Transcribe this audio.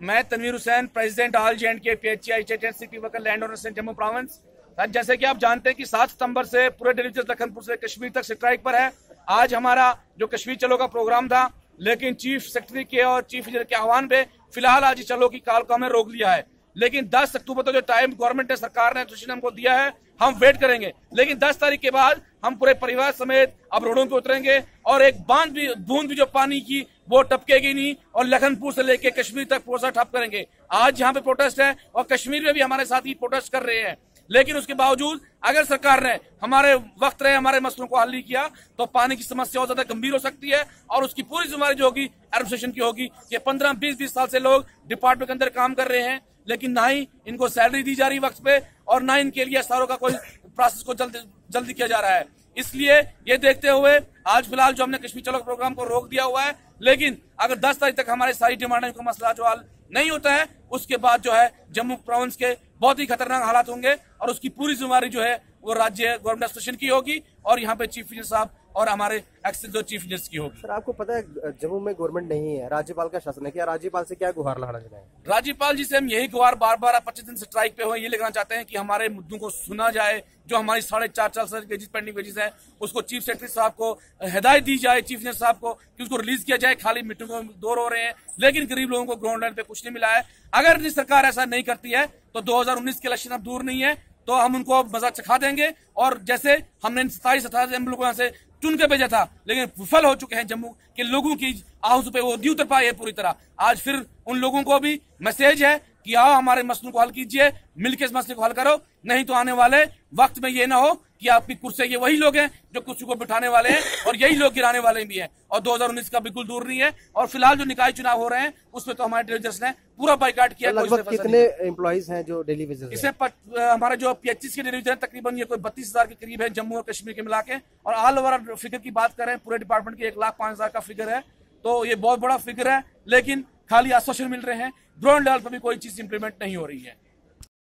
मैं Tanveer Hussain president all J and K P H I city worker land owners in Jammu province जैसे कि आप जानते हैं कि सात सितंबर से पूरे डिलीवरी लखनपुर से कश्मीर तक स्ट्राइक पर है। आज हमारा जो कश्मीर चलो का प्रोग्राम था, लेकिन चीफ सेक्रेटरी के और चीफ इंजीनियर के आह्वान पे फ़िलहाल आज चलो की काल को हमें रोक लिया है। लेकिन 10 अक्टूबर तक जो टाइम गवर्नमेंट ने सरकार ने ने हमको दिया है, हम वेट करेंगे। लेकिन 10 तारीख के बाद हम पूरे परिवार समेत अब रोडों पे उतरेंगे और एक बाँध भी, बूंद भी जो पानी की, वो टपकेगी नहीं और लखनपुर से लेके कश्मीर तक प्रोसेस ठप करेंगे। आज यहाँ पे प्रोटेस्ट है और कश्मीर में भी हमारे साथ ही प्रोटेस्ट कर रहे हैं। लेकिन उसके बावजूद अगर सरकार ने हमारे वक्त रहे, हमारे मसलों को हल नहीं किया तो पानी की समस्या और ज़्यादा गंभीर हो सकती है और उसकी पूरी जिम्मेवारी जो होगी एडमिनिस्ट्रेशन की होगी ये पंद्रह, बीस बीस साल से लोग डिपार्टमेंट के अंदर काम कर रहे हैं। लेकिन ना ही इनको सैलरी दी जा रही वक्त पे और ना इनके लिए एस का कोई प्रोसेस को जल्दी जल्दी किया जा रहा है। इसलिए ये देखते हुए आज फ़िलहाल जो हमने कश्मीर चलो प्रोग्राम को रोक दिया हुआ है, लेकिन अगर 10 तारीख तक हमारे सारी डिमांड का मसला जो हल नहीं होता है, उसके बाद जो है जम्मू प्रोविंस के बहुत ही खतरनाक हालात होंगे और उसकी पूरी जिम्मेवारी जो है वो राज्य गवर्नमेंट एडमिनिस्ट्रेशन की होगी और यहाँ पे चीफ इंजीनियर साहब और हमारे जो चीफ इंजीनियर की होगी। सर आपको पता है जम्मू में गवर्नमेंट नहीं है राज्यपाल का शासन है। क्या राज्यपाल से क्या गुहार लगाना चाहते हैं? राज्यपाल जी से हम यही गुहार बार बार पच्चीस दिन स्ट्राइक पे हुए ये लिखना चाहते हैं कि हमारे मुद्दों को सुना जाए जो हमारी साढ़े चार चार सौ वेजिस पेंडिंग वेजिस है उसको चीफ सेक्रेटरी साहब को हिदायत दी जाए चीफ इंजीनियर साहब को कि उसको रिलीज़ किया जाए। खाली मीटिंगों में दौर हो रहे हैं लेकिन गरीब लोगों को ग्राउंड लाइन पे कुछ नहीं मिला है। अगर सरकार ऐसा नहीं करती है तो 2019 के इलेक्शन अब दूर नहीं है तो हम उनको मज़ा चखा देंगे। और जैसे हमने सताईस अठारह एम लोगों से चुन के भेजा था, लेकिन विफल हो चुके हैं जम्मू के लोगों की आहूस पे, वो दी उतर पाए पूरी तरह। आज फिर उन लोगों को भी मैसेज है कि आओ हमारे मसलों को हल कीजिए मिलकर इस मसले को हल करो, नहीं तो आने वाले वक्त में ये ना हो कि आपकी कुर्सी ये वही लोग हैं जो कुर्सी को बिठाने वाले हैं और यही लोग गिराने वाले भी हैं। और 2019 का बिल्कुल दूर नहीं है। और फ़िलहाल जो निकाय चुनाव हो रहे हैं उसमें तो हमारे डिलीजर्स ने पूरा बाइकाट किया तो लगभग कितने एम्प्लॉइज हैं जो डेली विज़िट इसमें हमारे जो पीएचसी के डिलीवर तकरीबन ये कोई बत्तीस हज़ार के करीब है जम्मू और कश्मीर के मिला के। और ऑल ओवर फिगर की बात करें पूरे डिपार्टमेंट की एक लाख पाँच हज़ार का फिगर है। तो ये बहुत बड़ा फिगर है लेकिन खाली आश्वासन मिल रहे हैं। ग्राउंड लेवल पर भी कोई चीज़ इंप्लीमेंट नहीं हो रही है।